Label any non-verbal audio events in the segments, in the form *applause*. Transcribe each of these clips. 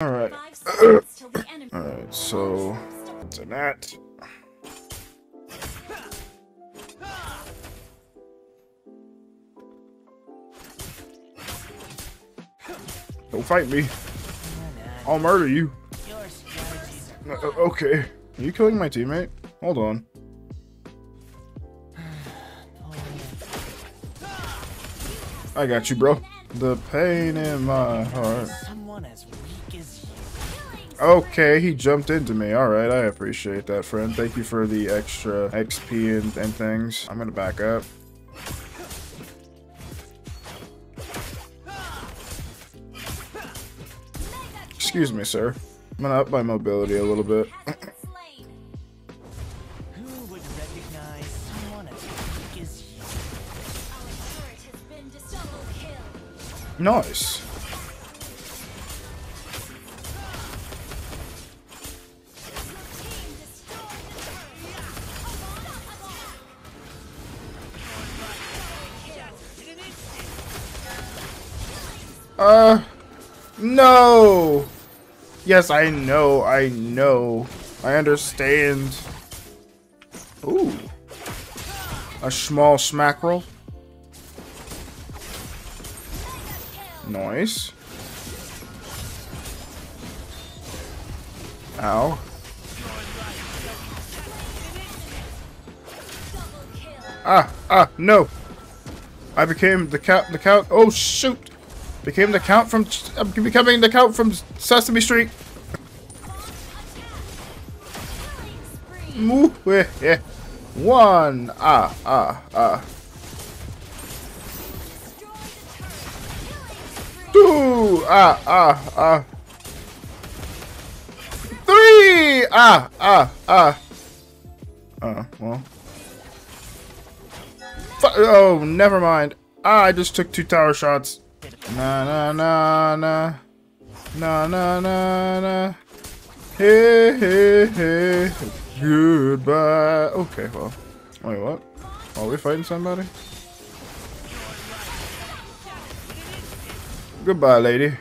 Alright. Five seconds till the enemy. Alright, so... To that. Don't fight me. I'll murder you. Your strategies are okay. Are you killing my teammate? Hold on. *sighs* I got you, bro. The pain in my heart. Okay, he jumped into me. Alright, I appreciate that, friend. Thank you for the extra XP and, and things. I'm gonna back up. Excuse me, sir. I'm gonna up my mobility a little bit. Slain. Uh, no. Yes, I know, I know. I understand. Ooh. A small smackerel. Nice. Ow. Ah, ah, no. I became the count, the count. Oh, shoot. Became the count from, I'm becoming the count from Sesame Street. Moo, eh, eh. One, ah, ah, ah. Two, ah, ah, ah. Three, ah, ah, ah. Uh, well. Fu- oh, never mind. Ah, I just took two tower shots. Na na na na. Na na na na. Hey hey hey. Goodbye. Okay, well. Wait, what? Are we fighting somebody? Goodbye, lady.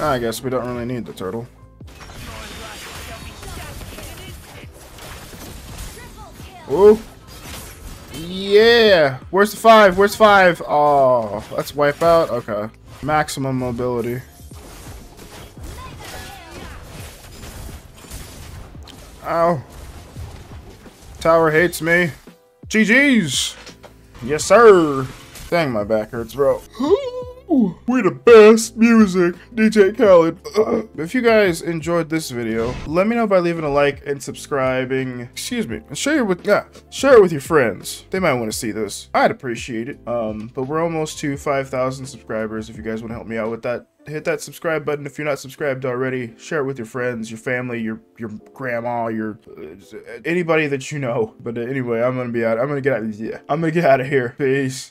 I guess we don't really need the turtle. Triple kill. Oh. Yeah. Where's the five? Where's five? Oh, let's wipe out. Okay. Maximum mobility. Ow. Tower hates me. GG's. Yes, sir. Dang, my back hurts, bro. *gasps* We the best music, DJ Khaled. If you guys enjoyed this video, let me know by leaving a like and subscribing. Excuse me. And share it with yeah, share it with your friends. They might want to see this. I'd appreciate it. Um, but we're almost to 5,000 subscribers. If you guys want to help me out with that, hit that subscribe button if you're not subscribed already. Share it with your friends, your family, your your grandma, your uh, anybody that you know. But anyway, I'm gonna be out. I'm gonna get out. Yeah, I'm gonna get out of here. Peace.